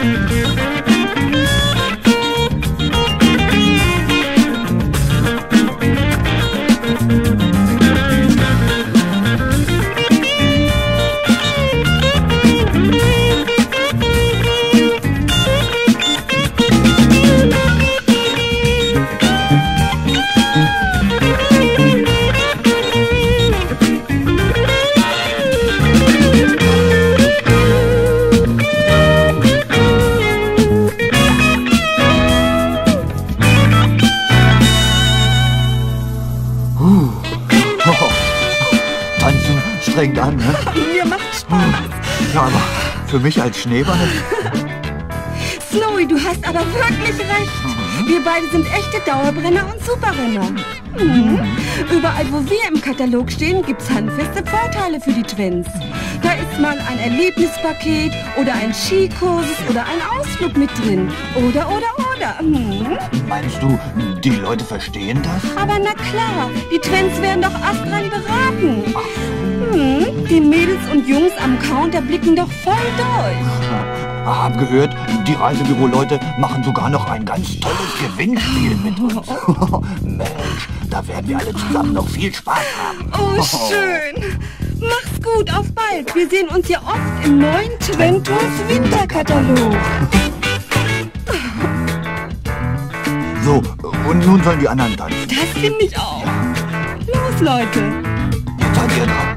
Tanzen strengt an, ne? Mir macht Spaß. Ja, aber für mich als Schneeball? Snowy, du hast aber wirklich recht. Wir beide sind echte Dauerbrenner und Superrenner. Mhm. Überall, wo wir im Katalog stehen, gibt's handfeste Vorteile für die Twins. Da ist mal ein Erlebnispaket oder ein Skikurs oder ein Ausflug mit drin. Oder, oder, oder. Mhm. Meinst du, die Leute verstehen das? Aber na klar, die Twins werden doch astrein beraten. Hm, die Mädels und Jungs am Counter blicken doch voll durch. Hab gehört, die Reisebüro-Leute machen sogar noch ein ganz tolles Gewinnspiel mit uns. Mensch, da werden wir alle zusammen noch viel Spaß haben. Oh, schön. Mach's gut, auf bald. Wir sehen uns ja oft im neuen Twentos Winterkatalog. So, und nun sollen die anderen tanzen. Das finde ich auch. Los, Leute. Jetzt seid ihr dran. Mhm.